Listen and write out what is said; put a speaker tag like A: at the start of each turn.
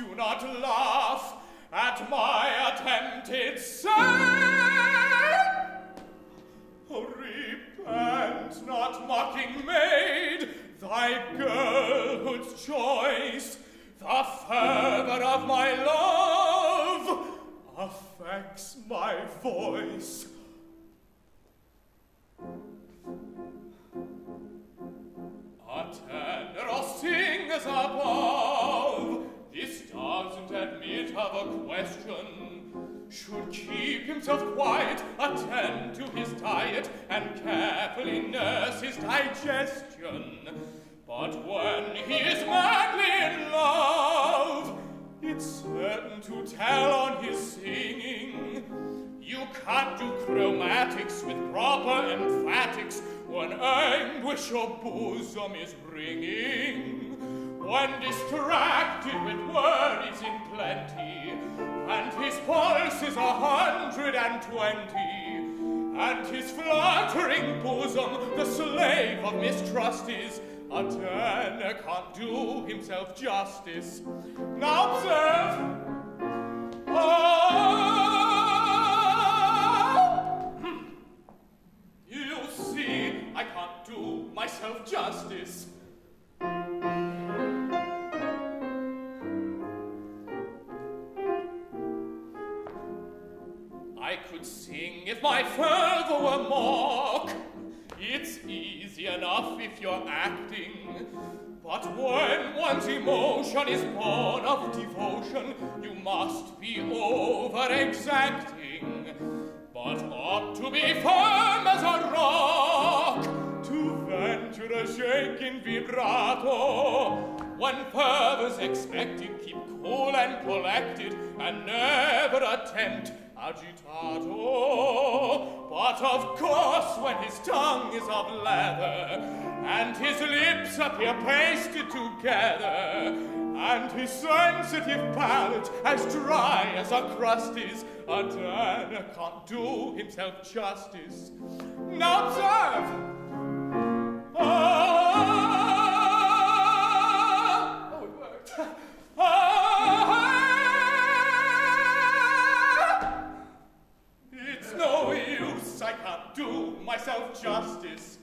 A: do not laugh at my attempted sin. Oh, repent, not mocking maid, thy girlhood's choice, the fervor of my love affects my voice. A tenero sings above, Of a question. Should keep himself quiet, attend to his diet, and carefully nurse his digestion. But when he is madly in love, it's certain to tell on his singing. You can't do chromatics with proper emphatics when anguish your bosom is ringing. When distracted with worries in plenty, and his pulse is a hundred and twenty, and his fluttering bosom the slave of mistrust is, a turner can't do himself justice. Now observe! Oh! Hmm. You see, I can't do myself justice. I could sing if my fervor were mock. It's easy enough if you're acting. But when one's emotion is born of devotion, you must be over-exacting. But ought to be firm as a rock, to venture a shaking vibrato. When fervor's expected, keep cool and collected, and never attempt agitato, but of course when his tongue is of leather, and his lips appear pasted together, and his sensitive palate as dry as a crust is, a tanner can't do himself justice. Now observe! I can't do myself justice.